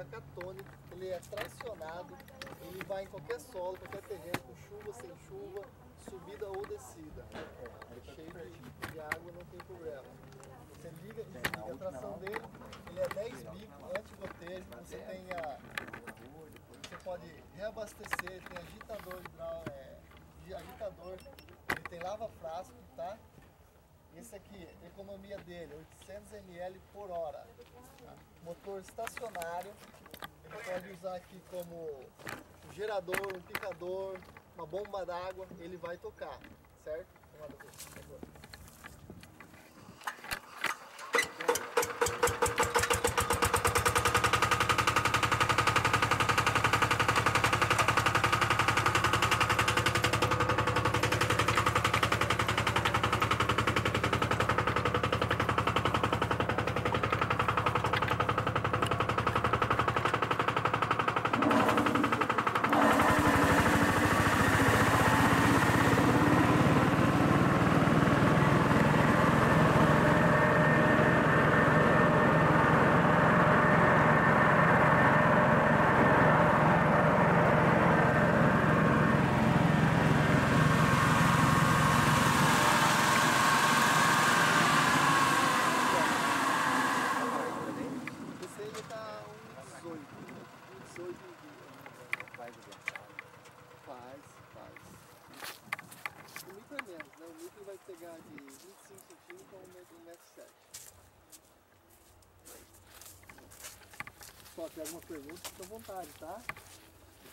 da Catone, ele é tracionado, ele vai em qualquer solo, qualquer terreno, com chuva, sem chuva, subida ou descida. É cheio de, de água, não tem problema. Você liga desliga a tração dele, ele é 10 bicos, anti-gotejo, você tem a, você pode reabastecer, tem agitador é, agitador, ele tem lava-frasco, tá? Esse aqui, economia dele, 800 ml por hora. Motor estacionário, ele pode usar aqui como gerador, um picador, uma bomba d'água, ele vai tocar, certo? Vamos lá, por favor. É menos, né? O micro vai pegar de 25 centímetros a 1,7m. Só tiver alguma pergunta, fica à vontade, tá?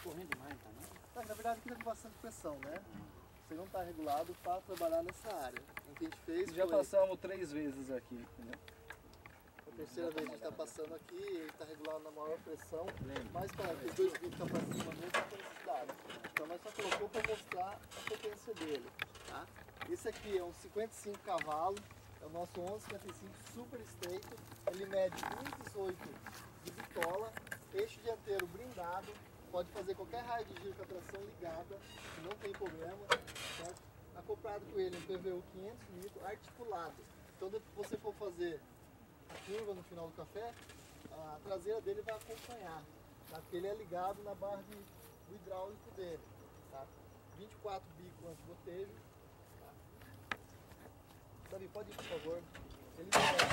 Correndo demais, tá? Não? Tá, na verdade aqui tá com bastante pressão, né? Você não está regulado para trabalhar nessa área. O que a gente fez Já foi... passamos três vezes aqui, entendeu? A terceira vez que a gente está passando aqui, ele está regulado na maior pressão, mas para os dois vídeos estão para cima mesmo, necessidade. Então nós só colocou para mostrar a potência dele. Tá? Esse aqui é um 55 cavalos, é o nosso 1155 super estreito, ele mede 1,18 de bitola, eixo dianteiro blindado, pode fazer qualquer raio de giro com a tração ligada, não tem problema. Certo? Acoplado com ele um PVU 500 litros articulado. Então, se você for fazer a curva no final do café, a traseira dele vai acompanhar, tá? porque ele é ligado na barra de, do hidráulico dele. Tá? 24 bico anti-gotejo. Davi, pode ir, por favor. Ele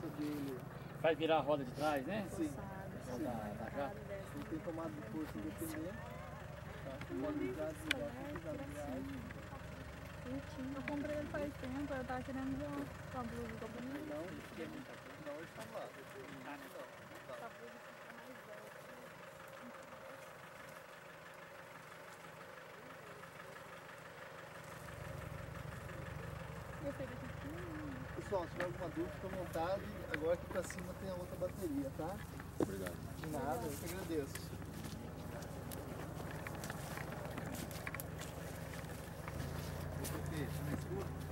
força dele. Vai virar a roda de trás, né? Sim. Então tá, tá já. Ele tem tomada de força independente. Tá? Se quiser ligar. Eu comprei ele faz tempo, eu tava querendo ver uma blusa a bonita. Não, não, ele está lá. Não, não tá. Essa blusa pessoal, se tiver alguma dúvida, fica à vontade. Agora aqui pra cima tem a outra bateria, tá? Obrigado. De nada, eu te agradeço. Deixa mais curto.